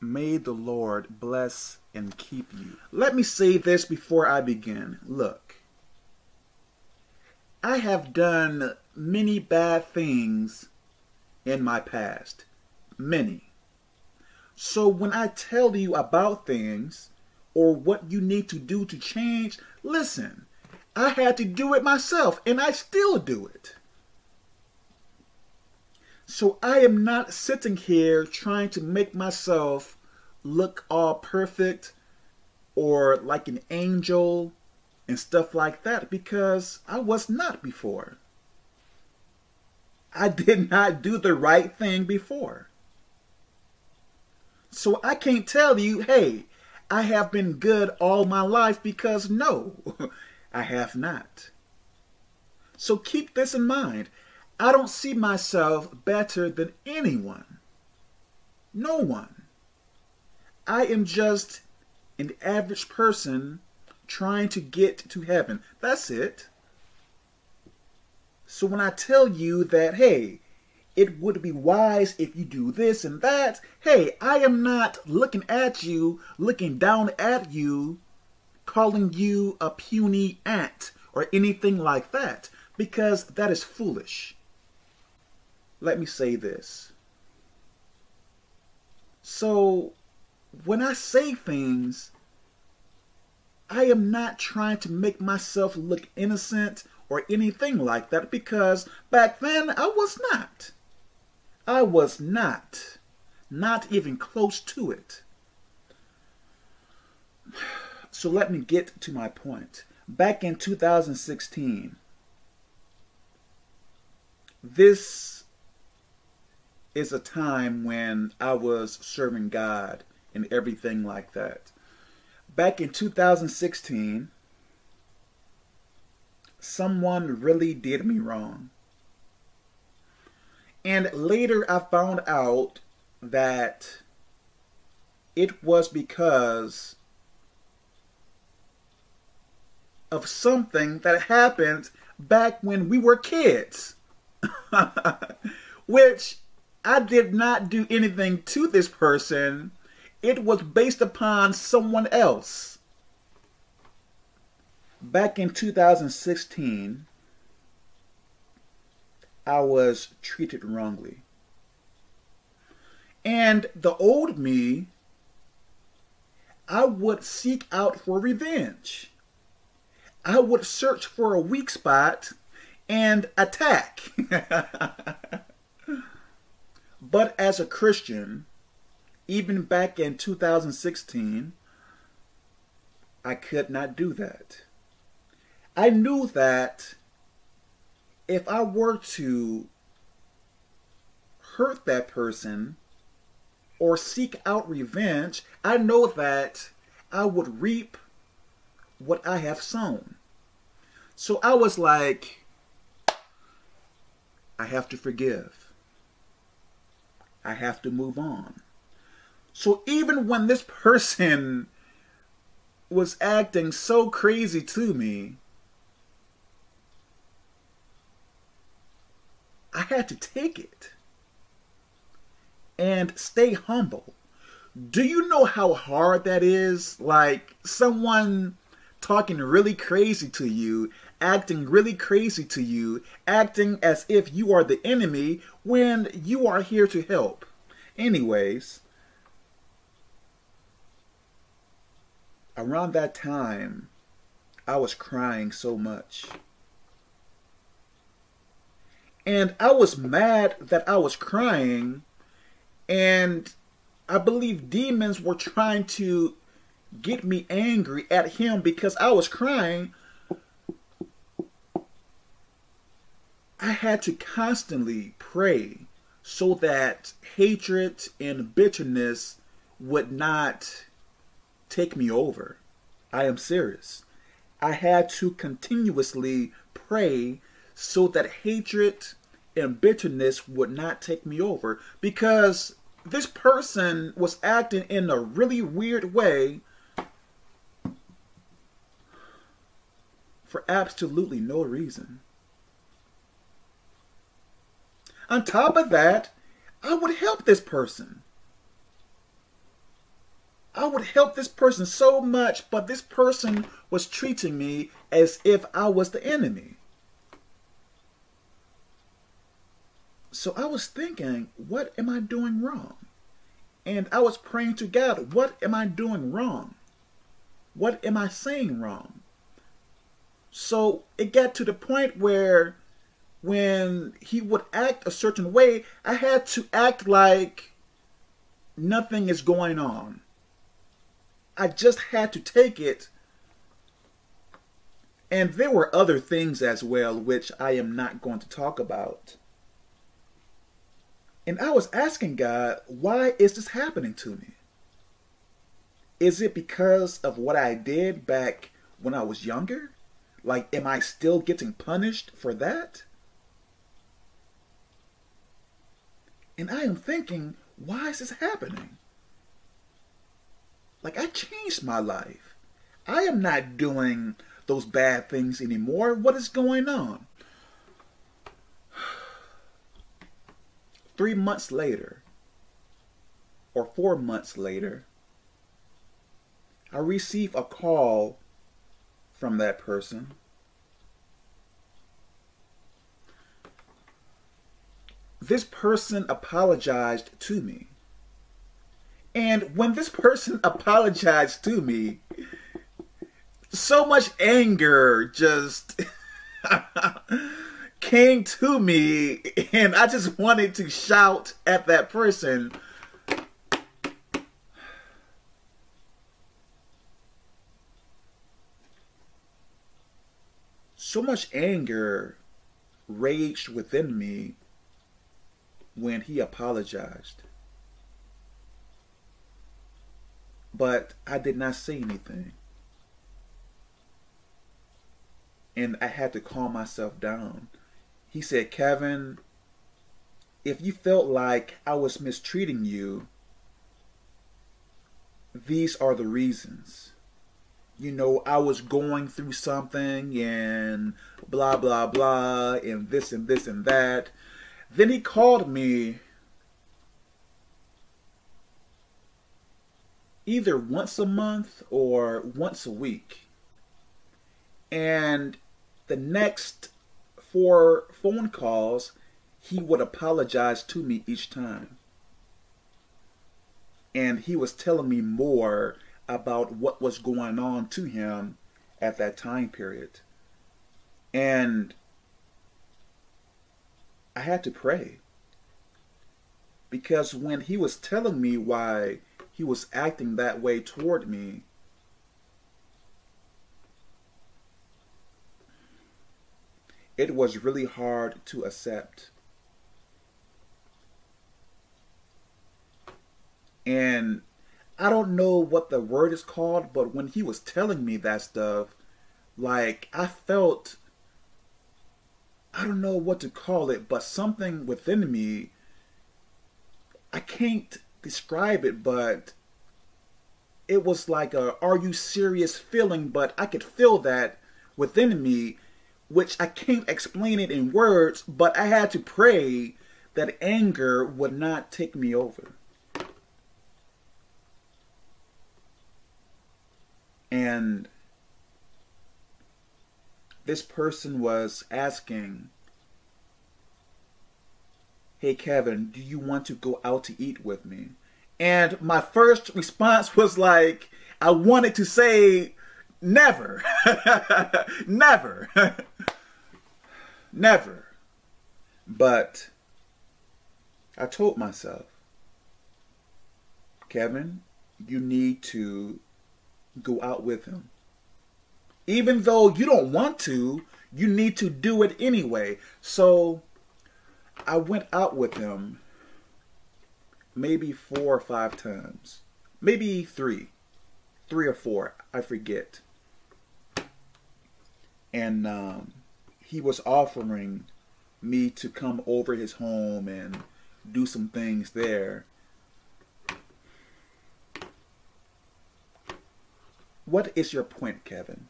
May the Lord bless and keep you. Let me say this before I begin. Look, I have done many bad things in my past. Many. So when I tell you about things or what you need to do to change, listen, I had to do it myself and I still do it. So I am not sitting here trying to make myself look all perfect or like an angel and stuff like that because I was not before. I did not do the right thing before. So I can't tell you, hey, I have been good all my life because no, I have not. So keep this in mind. I don't see myself better than anyone. No one. I am just an average person trying to get to heaven. That's it. So when I tell you that, hey, it would be wise if you do this and that, hey, I am not looking at you, looking down at you, calling you a puny ant or anything like that, because that is foolish let me say this. So, when I say things, I am not trying to make myself look innocent or anything like that because back then I was not. I was not. Not even close to it. So let me get to my point. Back in 2016, this is a time when I was serving God and everything like that. Back in 2016, someone really did me wrong. And later I found out that it was because of something that happened back when we were kids. Which I did not do anything to this person. It was based upon someone else. Back in 2016, I was treated wrongly. And the old me, I would seek out for revenge. I would search for a weak spot and attack. But as a Christian, even back in 2016, I could not do that. I knew that if I were to hurt that person or seek out revenge, I know that I would reap what I have sown. So I was like, I have to forgive. I have to move on. So even when this person was acting so crazy to me, I had to take it and stay humble. Do you know how hard that is? Like someone talking really crazy to you, acting really crazy to you, acting as if you are the enemy when you are here to help. Anyways, around that time, I was crying so much. And I was mad that I was crying, and I believe demons were trying to get me angry at him because I was crying. I had to constantly pray so that hatred and bitterness would not take me over. I am serious. I had to continuously pray so that hatred and bitterness would not take me over because this person was acting in a really weird way for absolutely no reason. On top of that, I would help this person. I would help this person so much, but this person was treating me as if I was the enemy. So I was thinking, what am I doing wrong? And I was praying to God, what am I doing wrong? What am I saying wrong? So it got to the point where when he would act a certain way, I had to act like nothing is going on. I just had to take it. And there were other things as well, which I am not going to talk about. And I was asking God, why is this happening to me? Is it because of what I did back when I was younger? Like, am I still getting punished for that? And I am thinking, why is this happening? Like, I changed my life. I am not doing those bad things anymore. What is going on? Three months later, or four months later, I receive a call from that person. This person apologized to me. And when this person apologized to me, so much anger just came to me and I just wanted to shout at that person. So much anger raged within me when he apologized. But I did not say anything. And I had to calm myself down he said, Kevin, if you felt like I was mistreating you, these are the reasons. You know, I was going through something and blah, blah, blah, and this and this and that. Then he called me either once a month or once a week. And the next four phone calls, he would apologize to me each time. And he was telling me more about what was going on to him at that time period. And I had to pray. Because when he was telling me why he was acting that way toward me, it was really hard to accept. And I don't know what the word is called, but when he was telling me that stuff, like I felt I don't know what to call it, but something within me I can't describe it, but it was like a are you serious feeling, but I could feel that within me which I can't explain it in words, but I had to pray that anger would not take me over. And this person was asking, Hey Kevin, do you want to go out to eat with me? And my first response was like, I wanted to say, Never. Never. Never. But I told myself, Kevin, you need to go out with him. Even though you don't want to, you need to do it anyway. So I went out with him maybe four or five times. Maybe three. Three or four. I forget and um, he was offering me to come over his home and do some things there. What is your point, Kevin?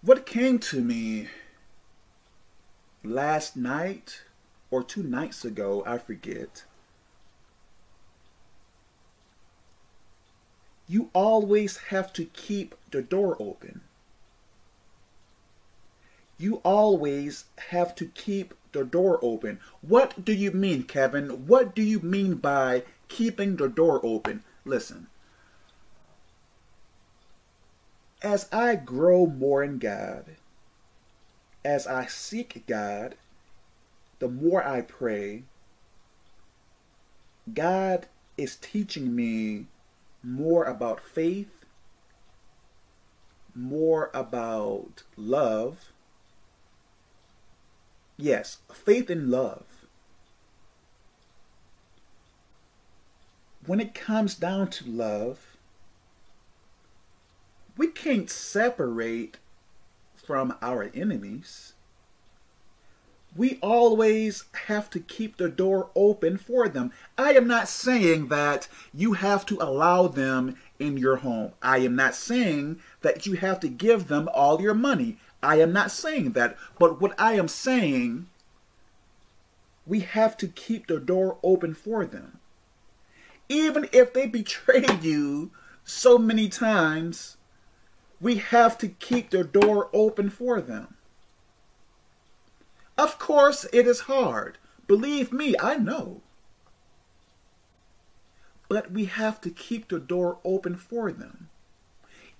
What came to me last night or two nights ago, I forget, you always have to keep the door open. You always have to keep the door open. What do you mean, Kevin? What do you mean by keeping the door open? Listen. As I grow more in God, as I seek God, the more I pray, God is teaching me more about faith, more about love. Yes, faith and love. When it comes down to love, we can't separate from our enemies we always have to keep the door open for them. I am not saying that you have to allow them in your home. I am not saying that you have to give them all your money. I am not saying that. But what I am saying, we have to keep the door open for them. Even if they betray you so many times, we have to keep the door open for them. Of course, it is hard. Believe me, I know. But we have to keep the door open for them.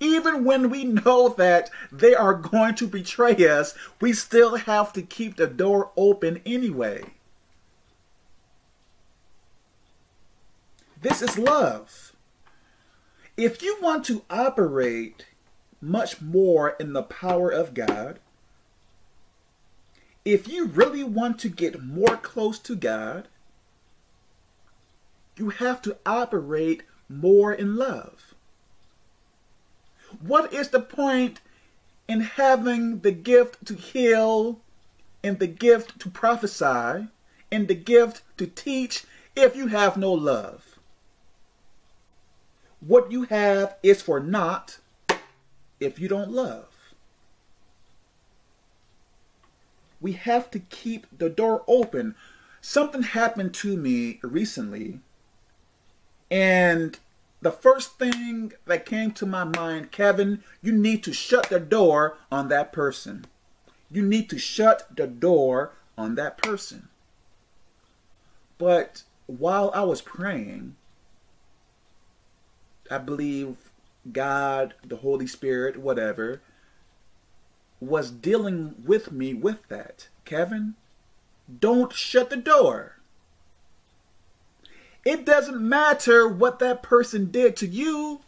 Even when we know that they are going to betray us, we still have to keep the door open anyway. This is love. If you want to operate much more in the power of God, if you really want to get more close to God, you have to operate more in love. What is the point in having the gift to heal and the gift to prophesy and the gift to teach if you have no love? What you have is for naught if you don't love. we have to keep the door open. Something happened to me recently, and the first thing that came to my mind, Kevin, you need to shut the door on that person. You need to shut the door on that person. But while I was praying, I believe God, the Holy Spirit, whatever, was dealing with me with that. Kevin, don't shut the door. It doesn't matter what that person did to you.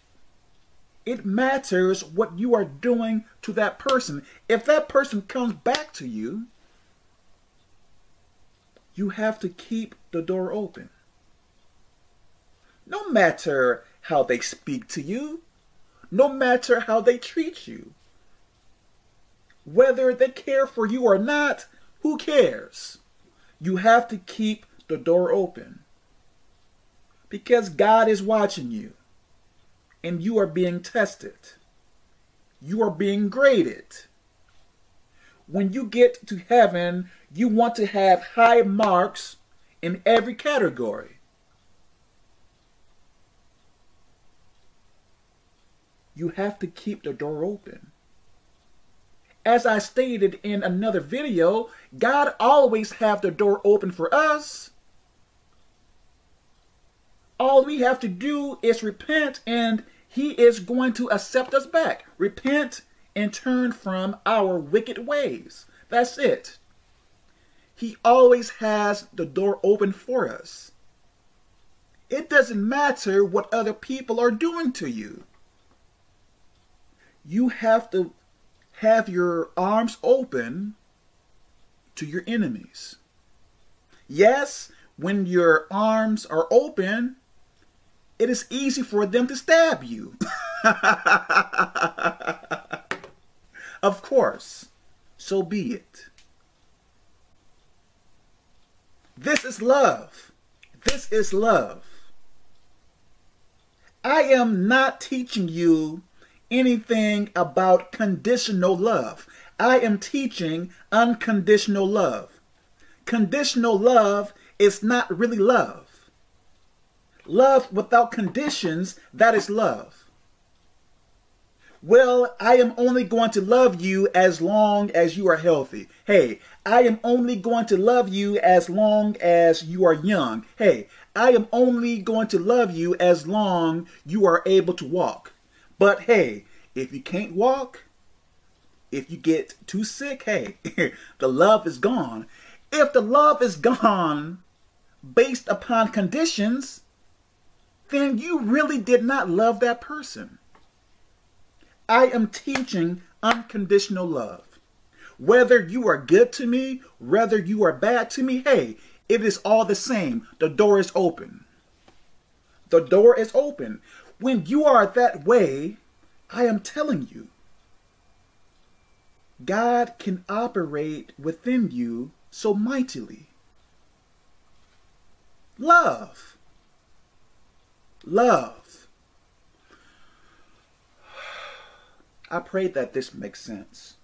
It matters what you are doing to that person. If that person comes back to you, you have to keep the door open. No matter how they speak to you, no matter how they treat you, whether they care for you or not, who cares? You have to keep the door open. Because God is watching you. And you are being tested. You are being graded. When you get to heaven, you want to have high marks in every category. You have to keep the door open. As I stated in another video, God always have the door open for us. All we have to do is repent and he is going to accept us back. Repent and turn from our wicked ways. That's it. He always has the door open for us. It doesn't matter what other people are doing to you. You have to have your arms open to your enemies. Yes, when your arms are open, it is easy for them to stab you. of course, so be it. This is love. This is love. I am not teaching you anything about conditional love. I am teaching unconditional love. Conditional love is not really love. Love without conditions, that is love. well, I am only going to love you as long as you are healthy. Hey, I am only going to love you as long as you are young. Hey, I am only going to love you as long you are able to walk. But hey, if you can't walk, if you get too sick, hey, the love is gone. If the love is gone based upon conditions, then you really did not love that person. I am teaching unconditional love. Whether you are good to me, whether you are bad to me, hey, it is all the same. The door is open. The door is open. When you are that way, I am telling you, God can operate within you so mightily. Love. Love. I pray that this makes sense.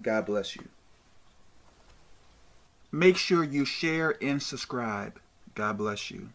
God bless you. Make sure you share and subscribe. God bless you.